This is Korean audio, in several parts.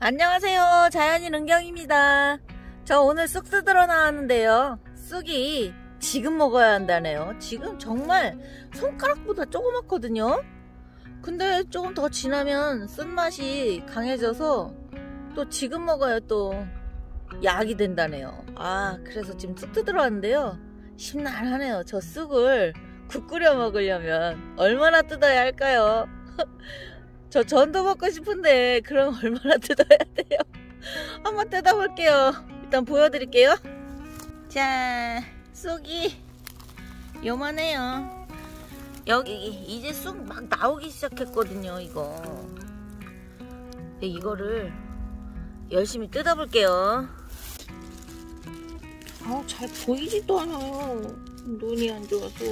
안녕하세요. 자연인 은경입니다. 저 오늘 쑥 뜯으러 나왔는데요. 쑥이 지금 먹어야 한다네요. 지금 정말 손가락보다 조그맣거든요. 근데 조금 더 지나면 쓴맛이 강해져서 또 지금 먹어야 또 약이 된다네요. 아 그래서 지금 쑥 뜯으러 왔는데요. 심란하네요. 저 쑥을 국 끓여 먹으려면 얼마나 뜯어야 할까요 저 전도 먹고 싶은데 그럼 얼마나 뜯어야 돼요? 한번 뜯어볼게요. 일단 보여드릴게요. 자, 쑥이 요만해요. 여기 이제 쑥 막 나오기 시작했거든요, 이거. 이거를 열심히 뜯어볼게요. 아, 잘 보이지도 않아요. 눈이 안 좋아서.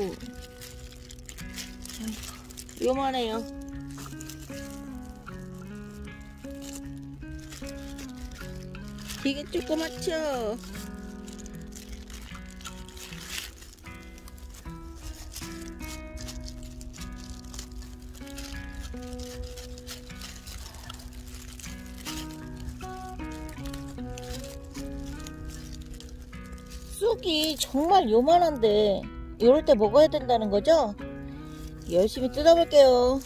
요만해요. 되게 조그맣죠? 쑥이 정말 요만한데 이럴 때 먹어야 된다는 거죠? 열심히 뜯어볼게요.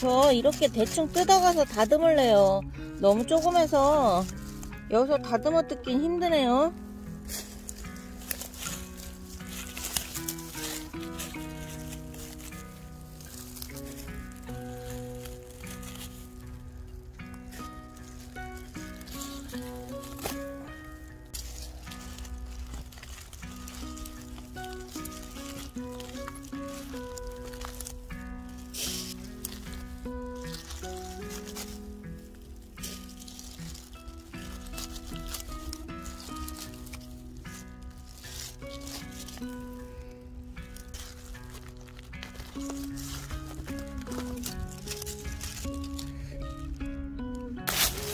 저 이렇게 대충 뜯어가서 다듬을래요. 너무 조금해서 여기서 다듬어 뜯긴 힘드네요.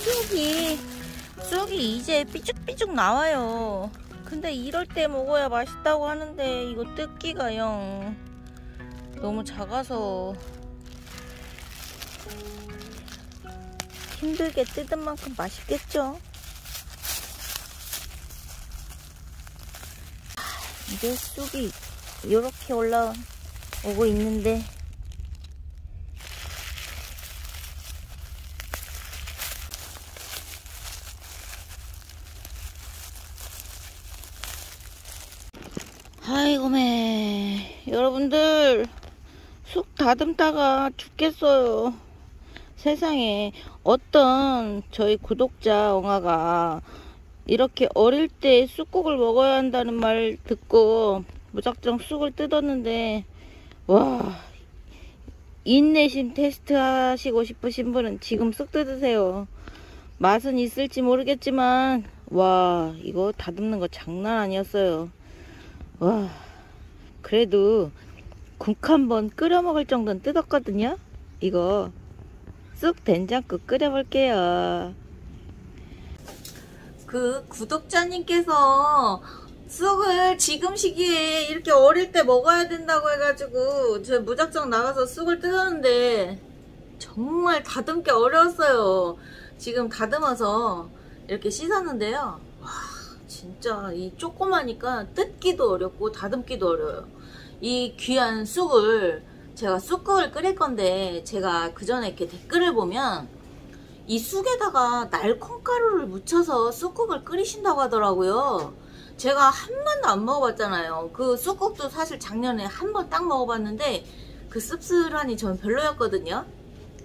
쑥이 쑥이 이제 삐죽삐죽 나와요. 근데 이럴 때 먹어야 맛있다고 하는데 이거 뜯기가 영 너무 작아서 힘들게 뜯은 만큼 맛있겠죠 이제 쑥이 이렇게 올라오고 있는데. 아이고매. 여러분들 쑥 다듬다가 죽겠어요. 세상에. 어떤 저희 구독자 엉아가 이렇게 어릴 때 쑥국을 먹어야 한다는 말 듣고 무작정 쑥을 뜯었는데 와 인내심 테스트 하시고 싶으신 분은 지금 쑥 뜯으세요. 맛은 있을지 모르겠지만 와 이거 다듬는 거 장난 아니었어요. 와 그래도 국 한번 끓여 먹을 정도는 뜯었거든요? 이거 쑥 된장국 끓여 볼게요 그 구독자님께서 쑥을 지금 시기에 이렇게 어릴 때 먹어야 된다고 해가지고 저 무작정 나가서 쑥을 뜯었는데 정말 다듬기 어려웠어요. 지금 다듬어서 이렇게 씻었는데요. 와 진짜 이 조그마니까 뜯기도 어렵고 다듬기도 어려워요. 이 귀한 쑥을 제가 쑥국을 끓일 건데 제가 그 전에 이렇게 댓글을 보면 이 쑥에다가 날콩가루를 묻혀서 쑥국을 끓이신다고 하더라고요. 제가 한 번도 안 먹어봤잖아요. 그 쑥국도 사실 작년에 한 번 딱 먹어봤는데 그 씁쓸하니 전 별로였거든요.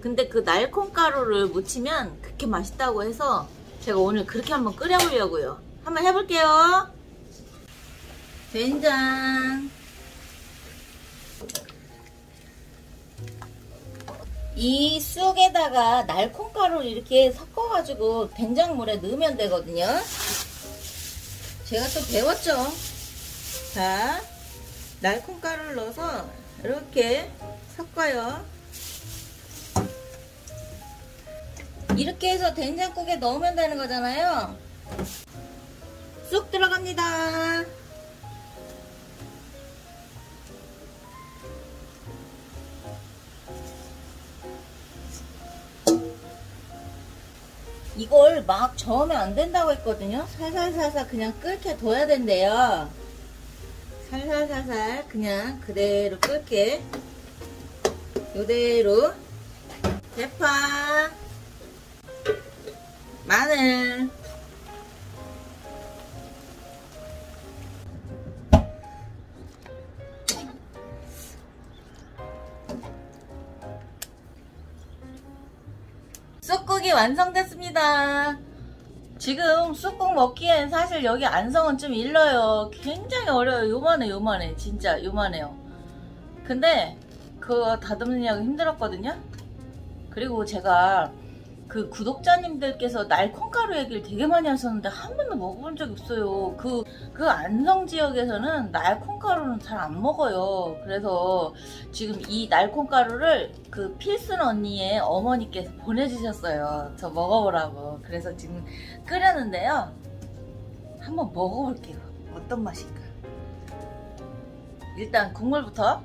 근데 그 날콩가루를 묻히면 그렇게 맛있다고 해서 제가 오늘 그렇게 한번 끓여보려고요. 한번 해볼게요. 된장 이 쑥에다가 날콩가루를 이렇게 섞어가지고 된장물에 넣으면 되거든요. 제가 또 배웠죠. 자, 날콩가루를 넣어서 이렇게 섞어요. 이렇게 해서 된장국에 넣으면 되는 거잖아요. 쑥 들어갑니다. 이걸 막 저으면 안 된다고 했거든요. 살살살살 그냥 끓게 둬야 된대요. 살살살살 그냥 그대로 끓게. 요대로 대파 마늘 쑥국이 완성됐습니다. 지금 쑥국 먹기엔 사실 여기 안성은 좀 일러요. 굉장히 어려워요. 요만해 요만해 진짜 요만해요. 근데 그거 다듬느냐고 힘들었거든요. 그리고 제가 그 구독자님들께서 날콩가루 얘기를 되게 많이 하셨는데 한 번도 먹어본 적이 없어요. 그, 그 안성 지역에서는 날콩가루는 잘 안 먹어요. 그래서 지금 이 날콩가루를 그 필순 언니의 어머니께서 보내주셨어요. 저 먹어보라고. 그래서 지금 끓였는데요. 한번 먹어볼게요. 어떤 맛일까? 일단 국물부터.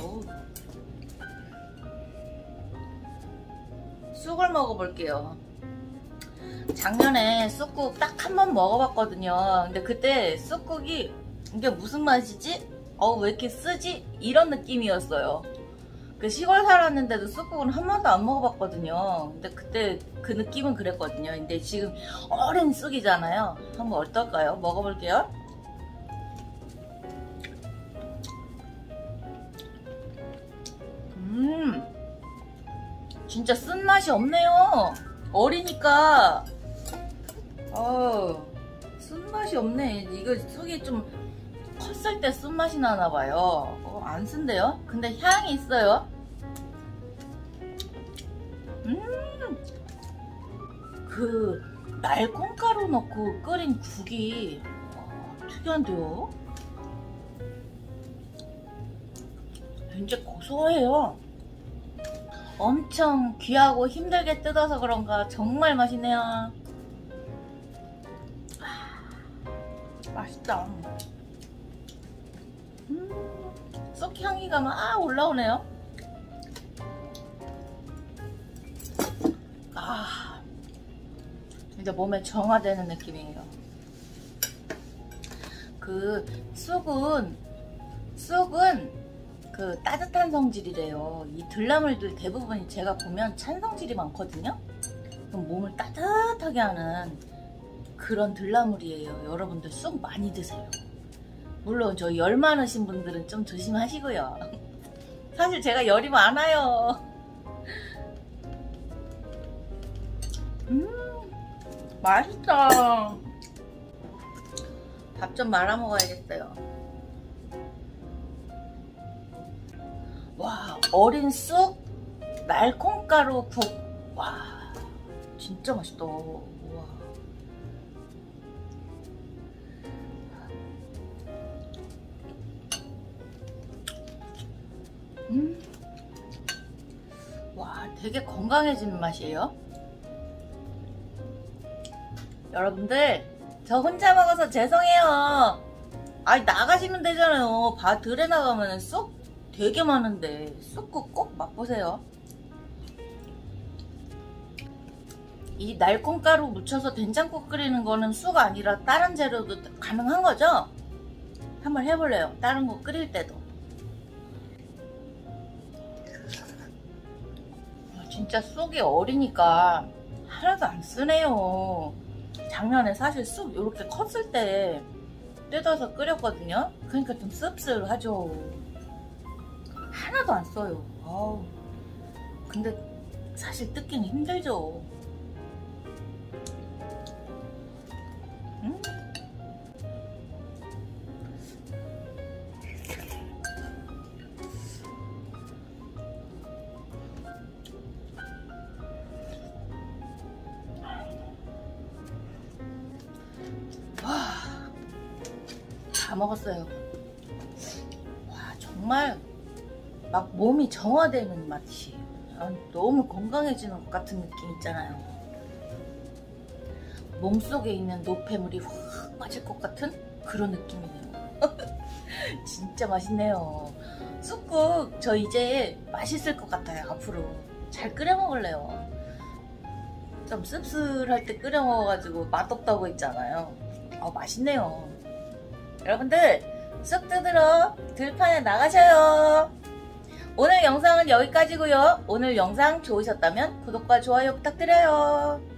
어우. 쑥을 먹어볼게요. 작년에 쑥국 딱 한 번 먹어봤거든요. 근데 그때 쑥국이 이게 무슨 맛이지? 어, 왜 이렇게 쓰지? 이런 느낌이었어요. 그 시골 살았는데도 쑥국은 한 번도 안 먹어봤거든요. 근데 그때 그 느낌은 그랬거든요. 근데 지금 어린 쑥이잖아요. 한번 어떨까요? 먹어볼게요. 진짜 쓴맛이 없네요. 어리니까, 어, 쓴맛이 없네. 이거 속이 좀 컸을 때 쓴맛이 나나봐요. 어, 안 쓴데요? 근데 향이 있어요. 음, 그, 날콩가루 넣고 끓인 국이 어, 특이한데요? 굉장히 고소해요. 엄청 귀하고 힘들게 뜯어서 그런가 정말 맛있네요. 아, 맛있다. 음, 쑥 향기가 막 올라오네요. 아, 이제 몸에 정화되는 느낌이에요. 그 쑥은 쑥은 그 따뜻한 성질이래요. 이 들나물들 대부분이 제가 보면 찬 성질이 많거든요. 그럼 몸을 따뜻하게 하는 그런 들나물이에요. 여러분들 쑥 많이 드세요. 물론 저 열 많으신 분들은 좀 조심하시고요. 사실 제가 열이 많아요. 음, 맛있다. 밥 좀 말아 먹어야겠어요. 와 어린 쑥 날콩가루 국. 와 진짜 맛있다. 와. 음. 와 되게 건강해지는 맛이에요. 여러분들 저 혼자 먹어서 죄송해요. 아니 나가시면 되잖아요. 바 들에 나가면 쏙 되게 많은데 쑥국 꼭 맛보세요. 이 날콩가루 묻혀서 된장국 끓이는 거는 쑥 아니라 다른 재료도 가능한 거죠? 한번 해볼래요. 다른 거 끓일 때도. 아, 진짜 쑥이 어리니까 하나도 안 쓰네요. 작년에 사실 쑥 이렇게 컸을 때 뜯어서 끓였거든요. 그러니까 좀 씁쓸하죠. 하나도 안 써요. 아우. 근데 사실 뜯기는 힘들죠. 음? 와, 다 먹었어요. 정말 막 몸이 정화되는 맛이 아, 너무 건강해지는 것 같은 느낌 있잖아요. 몸속에 있는 노폐물이 확 빠질 것 같은 그런 느낌이네요. 진짜 맛있네요. 쑥국 저 이제 맛있을 것 같아요. 앞으로 잘 끓여 먹을래요. 좀 씁쓸할 때 끓여 먹어가지고 맛없다고 했잖아요. 어, 맛있네요. 여러분들 쑥 뜯으러 들판에 나가셔요. 오늘 영상은 여기까지고요. 오늘 영상 좋으셨다면 구독과 좋아요 부탁드려요.